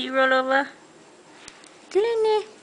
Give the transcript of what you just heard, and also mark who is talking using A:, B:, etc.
A: you roll over? Delaney.